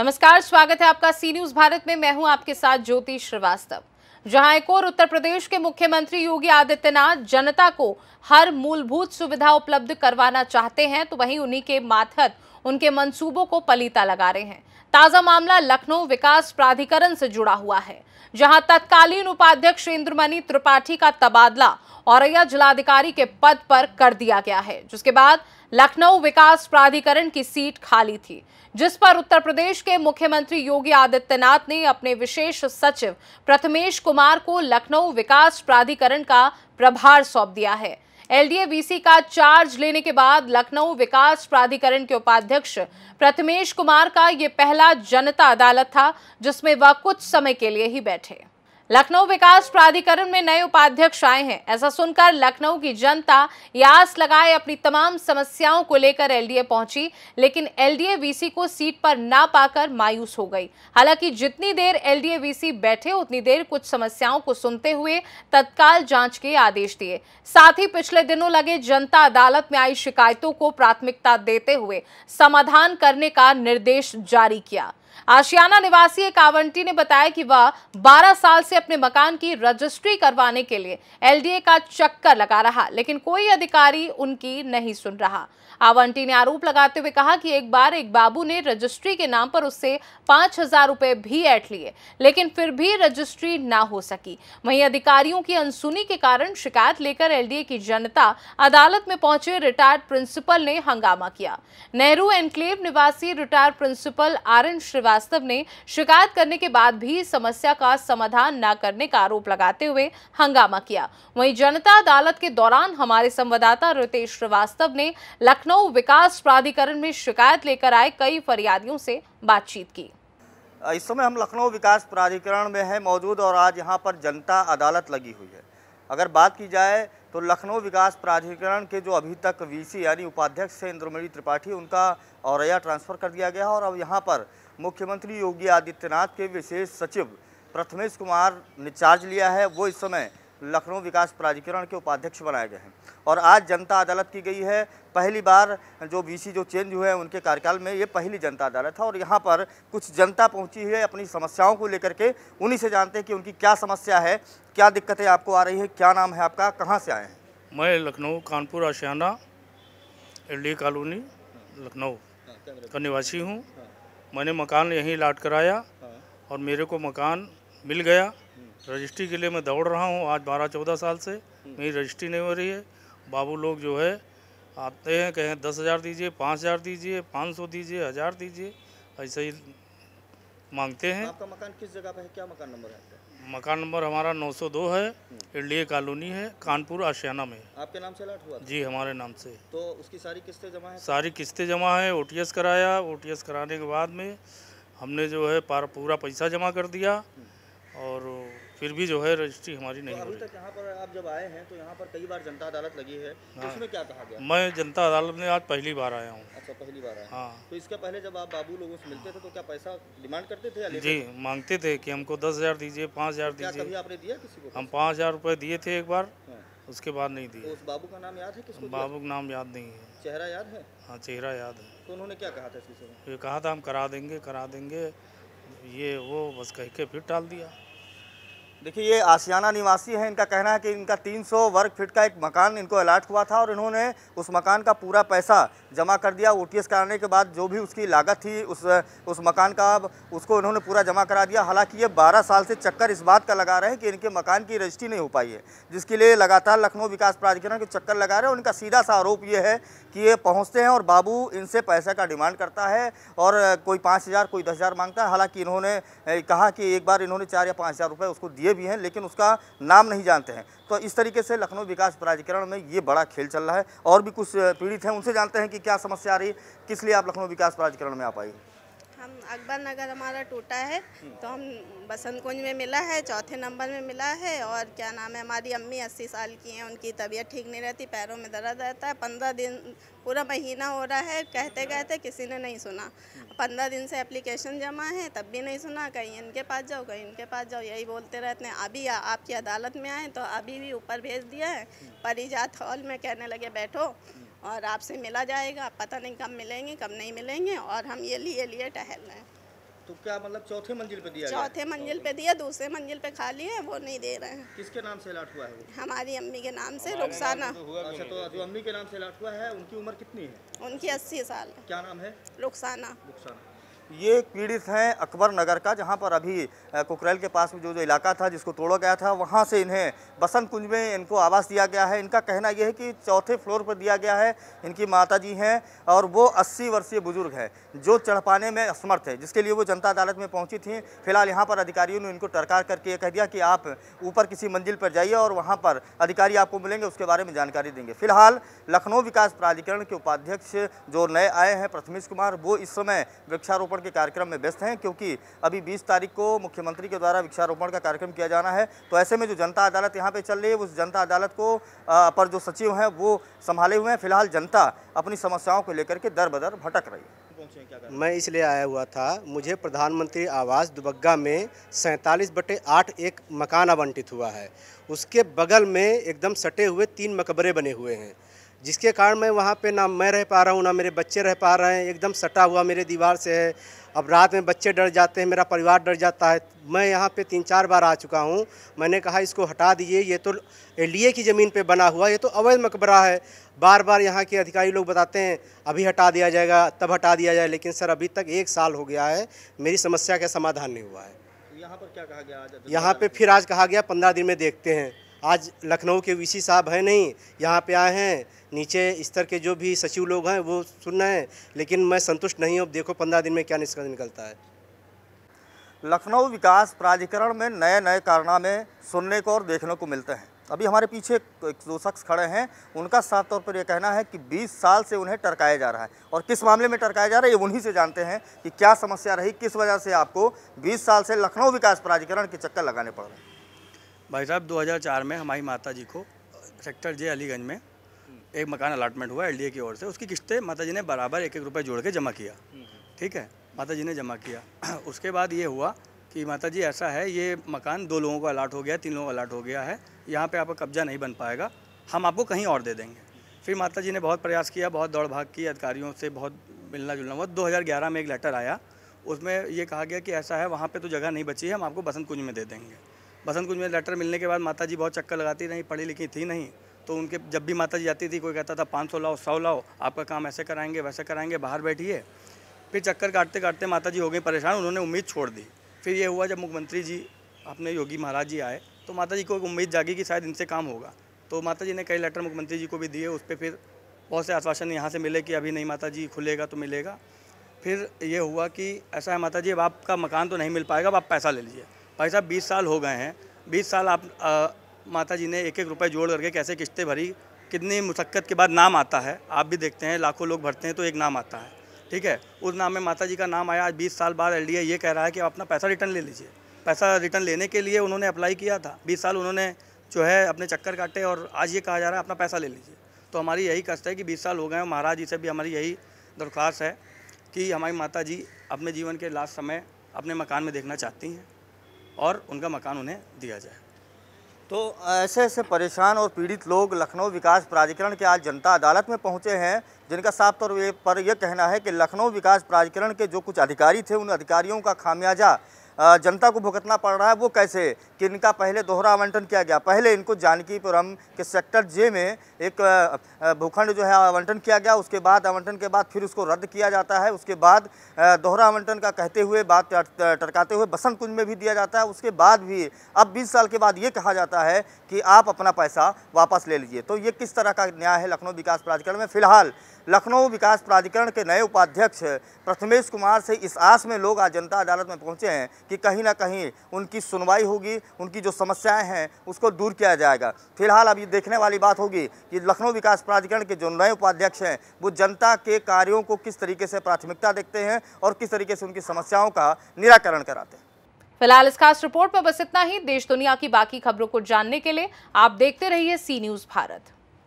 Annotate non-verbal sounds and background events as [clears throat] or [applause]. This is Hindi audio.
नमस्कार, स्वागत है आपका सी न्यूज़ भारत में। मैं हूँ आपके साथ ज्योति श्रीवास्तव। जहाँ एक और उत्तर प्रदेश के मुख्यमंत्री योगी आदित्यनाथ जनता को हर मूलभूत सुविधा उपलब्ध करवाना चाहते हैं तो वहीं उन्हीं के माथत उनके मंसूबों को पलीता लगा रहे हैं। ताज़ा मामला लखनऊ विकास प्राधिकरण से जुड़ा हुआ है, जहाँ तत्कालीन उपाध्यक्ष इंद्रमणि त्रिपाठी का तबादला औरैया जिलाधिकारी के पद पर कर दिया गया है, जिसके बाद लखनऊ विकास प्राधिकरण की सीट खाली थी। जिस पर उत्तर प्रदेश के मुख्यमंत्री योगी आदित्यनाथ ने अपने विशेष सचिव प्रथमेश कुमार को लखनऊ विकास प्राधिकरण का प्रभार सौंप दिया है। एलडीए वीसी का चार्ज लेने के बाद लखनऊ विकास प्राधिकरण के उपाध्यक्ष प्रथमेश कुमार का ये पहला जनता अदालत था, जिसमें वह कुछ समय के लिए ही बैठे। लखनऊ विकास प्राधिकरण में नए उपाध्यक्ष आए हैं। ऐसा सुनकर लखनऊ की जनता यास लगाए अपनी तमाम समस्याओं को लेकर एलडीए पहुँची, लेकिन एलडीए वीसी को सीट पर ना पाकर मायूस हो गई। हालाँकि जितनी देर एलडीए वीसी बैठे, उतनी देर कुछ समस्याओं को सुनते हुए तत्काल जाँच के आदेश दिए। साथ ही पिछले दिनों लगे जनता अदालत में आई शिकायतों को प्राथमिकता देते हुए समाधान करने का निर्देश जारी किया। आशियाना निवासी एक आवंटी ने बताया कि वह 12 साल से अपने मकान की रजिस्ट्री करवाने के लिए एलडीए का चक्कर लगा रहा, लेकिन कोई अधिकारी उनकी नहीं सुन रहा। आवंटी ने आरोप लगाते हुए कहा कि एक बार एक बाबू ने रजिस्ट्री के नाम पर उससे पाँच हज़ार रुपए भी ऐट लिए, लेकिन फिर भी रजिस्ट्री ना हो सकी। वहीं अधिकारियों की अनसुनी के कारण शिकायत लेकर एलडीए की जनता अदालत में पहुँचे रिटायर्ड प्रिंसिपल ने हंगामा किया। नेहरू एनक्लेव निवासी retired principal R N Srivastava ने शिकायत करने के बाद भी समस्या का समाधान न करने का आरोप लगाते हुए हंगामा किया। वहीं जनता अदालत के दौरान हमारे संवाददाता रितेश श्रीवास्तव ने लखनऊ विकास प्राधिकरण में शिकायत लेकर आए कई फरियादियों से बातचीत की। इस समय हम लखनऊ विकास प्राधिकरण में हैं, मौजूद और आज यहाँ पर जनता अदालत लगी हुई है। अगर बात की जाए तो लखनऊ विकास प्राधिकरण के जो अभी तक वीसी यानी उपाध्यक्ष थे इंद्रमणि त्रिपाठी, उनका औरैया ट्रांसफ़र कर दिया गया और अब यहाँ पर मुख्यमंत्री योगी आदित्यनाथ के विशेष सचिव प्रथमेश कुमार ने चार्ज लिया है। वो इस समय लखनऊ विकास प्राधिकरण के उपाध्यक्ष बनाए गए हैं। और आज जनता अदालत की गई है। पहली बार जो वीसी जो चेंज हुए हैं उनके कार्यकाल में ये पहली जनता अदालत है। और यहाँ पर कुछ जनता पहुँची है अपनी समस्याओं को लेकर के। उन्हीं से जानते हैं कि उनकी क्या समस्या है क्या दिक्कतें आपको आ रही है क्या नाम है आपका कहाँ से आए हैं? मैं लखनऊ कानपुर आशियाना एल कॉलोनी लखनऊ। का निवासी हूँ। मैंने मकान यहीं लाट कराया और मेरे को मकान मिल गया। रजिस्ट्री के लिए मैं दौड़ रहा हूँ आज बारह चौदह साल से। मेरी रजिस्ट्री नहीं हो रही है। बाबू लोग जो है आते हैं कहें दस हज़ार दीजिए पाँच हज़ार दीजिए पाँच सौ दीजिए हज़ार दीजिए ऐसे ही मांगते हैं। आपका मकान किस जगह पर है? क्या मकान नंबर है आपका? मकान नंबर हमारा 902 है एलडीए कॉलोनी है कानपुर आशियाना में आपके नाम से अलर्ट हुआ था? जी हमारे नाम से। तो उसकी सारी किस्तें जमा है? सारी किस्तें जमा है ओटीएस कराया ओटीएस कराने के बाद में हमने जो है पार पूरा पैसा जमा कर दिया और फिर भी जो है रजिस्ट्री हमारी नहीं तो अभी तक यहाँ पर आप जब आए हैं तो यहाँ पर कई बार जनता अदालत लगी है। तो हाँ। उसमें क्या कहा गया? मैं जनता अदालत में आज पहली बार आया हूँ। अच्छा पहली बार आए हाँ। तो इसके पहले जब आप बाबू लोगों से मिलते थे तो क्या पैसा डिमांड करते थे या जी मांगते थे कि हमको दस हज़ार दीजिए पाँच हज़ार दीजिए। आपने दिया किसी को हम पाँच हज़ार रुपये दिए थे एक बार हाँ। उसके बाद नहीं तो दिए उस बाबू का नाम याद है किसको बाबू का नाम याद नहीं है। चेहरा याद है? हाँ चेहरा याद है। तो उन्होंने क्या कहा था इस विषय ये कहा था हम करा देंगे करा देंगे। ये वो बस कह के फिर टाल दिया। देखिए, ये आशियाना निवासी हैं। इनका कहना है कि इनका 300 वर्ग फीट का एक मकान इनको अलर्ट हुआ था और इन्होंने उस मकान का पूरा पैसा जमा कर दिया। ओ कराने के बाद जो भी उसकी लागत थी, उस उस मकान का उसको इन्होंने पूरा जमा करा दिया। हालाँकि ये 12 साल से चक्कर इस बात का लगा रहे हैं कि इनके मकान की रजिस्ट्री नहीं हो पाई है, जिसके लिए लगातार लखनऊ विकास प्राधिकरण के चक्कर लगा रहे हैं। उनका सीधा सा आरोप ये है कि ये पहुँचते हैं और बाबू इनसे पैसे का डिमांड करता है और कोई पाँच हज़ार, कोई दस माँगता है। हालाँकि इन्होंने, कहा कि एक बार इन्होंने चार या पाँच उसको दिए भी हैं, लेकिन उसका नाम नहीं जानते हैं। तो इस तरीके से लखनऊ विकास प्राधिकरण में ये बड़ा खेल चल रहा है। और भी कुछ पीड़ित हैं, उनसे जानते हैं कि क्या समस्या आ रही है। किस लिए आप लखनऊ विकास प्राधिकरण में आ पाई हम अकबर नगर हमारा टूटा है तो हम बसंत कुंज में मिला है, चौथे नंबर में मिला है, और क्या नाम है, हमारी अम्मी अस्सी साल की हैं, उनकी तबीयत ठीक नहीं रहती, पैरों में दर्द रहता है, पंद्रह दिन, पूरा महीना हो रहा है, कहते कहते किसी ने नहीं सुना। पंद्रह दिन से एप्लीकेशन जमा है, तब भी नहीं सुना, कहीं इनके पास जाओ, कहीं इनके पास जाओ, यही बोलते रहते हैं, अभी आपकी अदालत में आए तो अभी भी ऊपर भेज दिया है, परिजात हॉल में कहने लगे, बैठो। और आपसे मिला जाएगा पता नहीं कब मिलेंगे कब नहीं मिलेंगे और हम ये लिए लिए टहल रहे हैं। तो क्या मतलब चौथे मंजिल पे दिया चौथे मंजिल पे दिया दूसरे मंजिल पे खाली है वो नहीं दे रहे हैं। किसके नाम से अलाट हुआ है वो? हमारी अम्मी के नाम से रुखसाना। अच्छा तो जो अम्मी के नाम से अलाट हुआ है उनकी उम्र कितनी है? उनकी अस्सी साल। क्या नाम है? रुखसाना। रुखसाना। ये पीड़ित हैं अकबर नगर का, जहाँ पर अभी कुकरेल के पास में जो जो इलाका था, जिसको तोड़ा गया था, वहाँ से इन्हें बसंत कुंज में इनको आवास दिया गया है। इनका कहना यह है कि चौथे फ्लोर पर दिया गया है। इनकी माता जी हैं और वो 80 वर्षीय बुज़ुर्ग हैं, जो चढ़ पाने में असमर्थ है, जिसके लिए वो जनता अदालत में पहुँची थी। फ़िलहाल यहाँ पर अधिकारियों ने इनको टरकार करके कह दिया कि आप ऊपर किसी मंजिल पर जाइए और वहाँ पर अधिकारी आपको मिलेंगे, उसके बारे में जानकारी देंगे। फ़िलहाल लखनऊ विकास प्राधिकरण के उपाध्यक्ष जो नए आए हैं, प्रथमेश कुमार, वो इस समय वृक्षारोपण के कार्यक्रम में व्यस्त हैं, क्योंकि अभी 20 तारीख को मुख्यमंत्री के द्वारा वृक्षारोपण का कार्यक्रम किया जाना है। तो ऐसे में जो जनता अदालत यहाँ पे चल रही है, उस जनता अदालत को पर जो सचिव हैं, वो संभाले हुए हैं। फ़िलहाल जनता अपनी समस्याओं को लेकर के दर बदर भटक रही है। मैं इसलिए आया हुआ था, मुझे प्रधानमंत्री आवास दुबग्गा में सैंतालीस बटे आठ एक मकान आवंटित हुआ है। उसके बगल में एकदम सटे हुए तीन मकबरे बने हुए हैं। जिसके कारण मैं वहाँ पे ना मैं रह पा रहा हूँ ना मेरे बच्चे रह पा रहे हैं। एकदम सटा हुआ मेरे दीवार से है। अब रात में बच्चे डर जाते हैं मेरा परिवार डर जाता है। मैं यहाँ पे तीन चार बार आ चुका हूँ। मैंने कहा इसको हटा दीजिए ये तो एल की ज़मीन पे बना हुआ ये तो अवैध मकबरा है। बार बार यहाँ के अधिकारी लोग बताते हैं अभी हटा दिया जाएगा तब हटा दिया जाए। लेकिन सर अभी तक एक साल हो गया है मेरी समस्या का समाधान नहीं हुआ है। यहाँ पर क्या कहा गया आज? यहाँ पे फिर आज कहा गया पंद्रह दिन में देखते हैं। आज लखनऊ के वीसी साहब हैं नहीं, यहाँ पे आए हैं। नीचे स्तर के जो भी सचिव लोग हैं, वो सुन रहे हैं। लेकिन मैं संतुष्ट नहीं हूँ। देखो पंद्रह दिन में क्या निष्कर्ष निकलता है। लखनऊ विकास प्राधिकरण में नए नए कारनामे सुनने को और देखने को मिलते हैं। अभी हमारे पीछे एक दो शख्स खड़े हैं। उनका साफ़ तौर पर यह कहना है कि 20 साल से उन्हें टरकाया जा रहा है। और किस मामले में टरकाया जा रहा है, ये उन्हीं से जानते हैं कि क्या समस्या रही, किस वजह से आपको 20 साल से लखनऊ विकास प्राधिकरण के चक्कर लगाने पड़ रहे हैं। भाई साहब 2004 में हमारी माता जी को सेक्टर जे अलीगंज में एक मकान अलाटमेंट हुआ एलडीए की ओर से। उसकी किस्तें माता जी ने बराबर एक एक रुपये जोड़ के जमा किया। ठीक है? माता जी ने जमा किया। [clears throat] उसके बाद ये हुआ कि माता जी ऐसा है, ये मकान दो लोगों को अलाट हो गया, तीन लोगों को अलाट हो गया है। यहाँ पे आपका कब्जा नहीं बन पाएगा। हम आपको कहीं और दे देंगे। फिर माता जी ने बहुत प्रयास किया, बहुत दौड़ भाग की, अधिकारियों से बहुत मिलना जुलना हुआ 2011 में एक लेटर आया। उसमें ये कहा गया कि ऐसा है, वहाँ पे तो जगह नहीं बची है, हम आपको बसंत कुंज में दे देंगे। बसंत कुंज में लेटर मिलने के बाद माता जी बहुत चक्कर लगाती रही, पढ़ी लिखी थी नहीं तो उनके जब भी माता जी जाती थी, कोई कहता था, पाँच सौ लाओ सौ लाओ, आपका काम ऐसे कराएँगे, वैसे कराएँगे, बाहर बैठिए। फिर चक्कर काटते काटते माता जी हो गई परेशान, उन्होंने उम्मीद छोड़ दी। फिर ये हुआ, जब मुख्यमंत्री जी, अपने योगी महाराज जी आए तो माता जी को एक उम्मीद जागी कि शायद इनसे काम होगा। तो माता जी ने कई लेटर मुख्यमंत्री जी को भी दिए, उस पर फिर बहुत से आश्वासन यहाँ से मिले कि अभी नहीं माता जी खुलेगा तो मिलेगा। फिर ये हुआ कि ऐसा है माता जी अब आपका मकान तो नहीं मिल पाएगा, अब आप पैसा ले लीजिए। भाई साहब बीस साल हो गए हैं। बीस साल आप आ, माता जी ने एक एक रुपये जोड़ करके कैसे किस्तें भरी कितनी मुशक्क़त के बाद नाम आता है आप भी देखते हैं लाखों लोग भरते हैं तो एक नाम आता है ठीक है? उस नाम में माता जी का नाम आया आज बीस साल बाद एल ये कह रहा है कि आप अपना पैसा रिटर्न ले लीजिए। पैसा रिटर्न लेने के लिए उन्होंने अप्लाई किया था। बीस साल उन्होंने जो है अपने चक्कर काटे और आज ये कहा जा रहा है अपना पैसा ले लीजिए। तो हमारी यही कष्ट है कि बीस साल हो गए महाराज जी से भी हमारी यही दरख्वास्त है कि हमारी माता जी अपने जीवन के लास्ट समय अपने मकान में देखना चाहती हैं। और उनका मकान उन्हें दिया जाए। तो ऐसे ऐसे परेशान और पीड़ित लोग लखनऊ विकास प्राधिकरण के आज जनता अदालत में पहुँचे हैं, जिनका साफ़ तौर पर यह कहना है कि लखनऊ विकास प्राधिकरण के जो कुछ अधिकारी थे, उन अधिकारियों का खामियाजा जनता को भुगतना पड़ रहा है, वो कैसे? कि इनका पहले दोहरा आवंटन किया गया? पहले इनको जानकीपुरम के सेक्टर जे में एक भूखंड जो है आवंटन किया गया, उसके बाद, आवंटन के बाद फिर उसको रद्द किया जाता है, उसके बाद दोहरा आवंटन का कहते हुए बात टरकाते हुए बसंत कुंज में भी दिया जाता है, उसके बाद भी, अब 20 साल के बाद ये कहा जाता है कि आप अपना पैसा वापस ले लीजिए। तो ये किस तरह का न्याय है लखनऊ विकास प्राधिकरण में? फ़िलहाल, लखनऊ विकास प्राधिकरण के नए उपाध्यक्ष प्रथमेश कुमार से इस आस में लोग आज जनता अदालत में पहुँचे हैं कि कहीं ना कहीं उनकी सुनवाई होगी, उनकी जो समस्याएँ हैं, उसको दूर किया जाएगा। फ़िलहाल अब ये देखने वाली बात होगी कि लखनऊ विकास प्राधिकरण के जो नए उपाध्यक्ष हैं, वो जनता के कार्यों को किस तरीके से प्राथमिकता देखते हैं और किस तरीके से उनकी समस्याओं का निराकरण कराते हैं। फ़िलहाल इस खास रिपोर्ट में बस इतना ही। देश दुनिया की बाकी खबरों को जानने के लिए आप देखते रहिए सी न्यूज़ भारत।